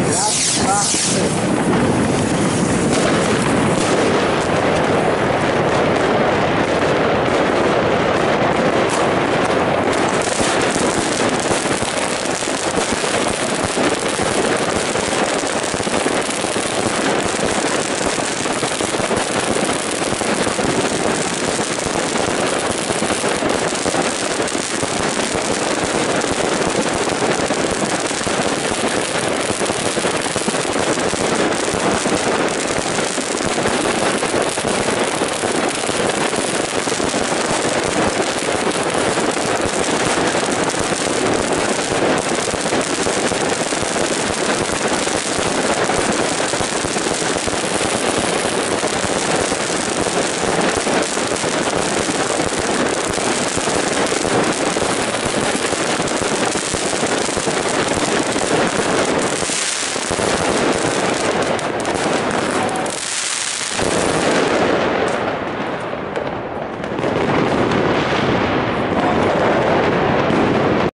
Раз, два, три.